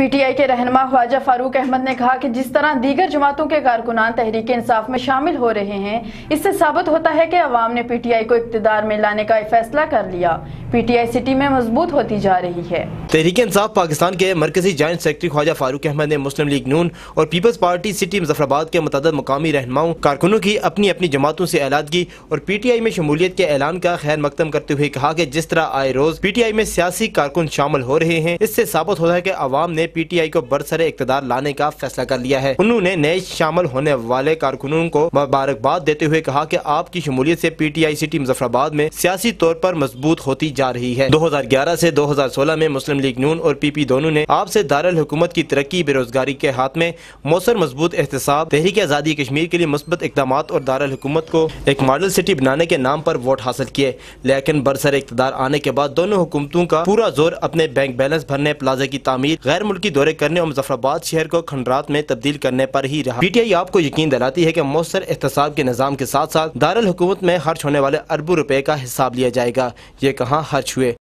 PTI के रहनमा ख्वाजा फारूक अहमद ने कहा कि जिस तरह दीगर जमातों के कारकुनान तहरीक इंसाफ में शामिल हो रहे हैं, इससे साबित होता है कि अवाम ने पीटीआई को इकतदार में लाने का फैसला कर लिया। पीटीआई सिटी में मज़बूत होती जा रही है। तहरीक इंसाफ पाकिस्तान के मरकजी जॉइंट सेक्रेटरी ख्वाजा फारूक अहमद ने मुस्लिम लीग नून और पीपल्स पार्टी सिटी मुजफ्फराबाद के मुतद मकामी रहनुमाओं, कारकुनों की अपनी अपनी जमातों से अलादगी और पी टी आई में शमूलियत के ऐलान का खैर मकदम करते हुए कहा कि जिस तरह आए रोज पी टी आई में सियासी कारकुन शामिल हो रहे हैं, इससे साबित होता है की आवाम ने पी टी आई को बरसरे इकतदार लाने का फैसला कर लिया है। उन्होंने नए शामिल होने वाले कारकुनों को मुबारकबाद देते हुए कहा की आपकी शमूलियत से P T I city Muzaffarabad में सियासी तौर पर मज़बूत होती जा रही है। दो हज़ार ग्यारह से दो हज़ार सोलह में मुस्लिम लीग नून और पी पी दोनों ने आपसे दारुल हुकूमत की तरक्की, बेरोजगारी के हाथ में मौसर मज़बूत एहतसाब, तहरीक आज़ादी कश्मीर के लिए मुस्बत इकदाम और दारुल हुकूमत को एक मॉडल सिटी बनाने के नाम पर वोट हासिल किए। लेकिन बरसर इकतदार आने के बाद दोनों हुकूमतों का पूरा ज़ोर अपने बैंक बैलेंस भरने, प्लाजा की तमीर गैर मुल्की दौरे करने और मुजफ्फराबाद शहर को खंडरात में तब्दील करने पर ही रहा। पी टी आई आपको यकीन दिलाती है की मौसर एहतसाब के निज़ाम के साथ साथ दारुल हुकूमत में खर्च होने वाले अरबों रुपए का हिसाब लिया जाएगा। ये कहाँ खर्च हुए?